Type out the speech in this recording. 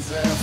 friends